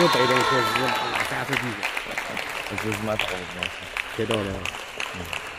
有被动，确实嘛，手三十几，就是蛮大的嘛，是，到了，嗯。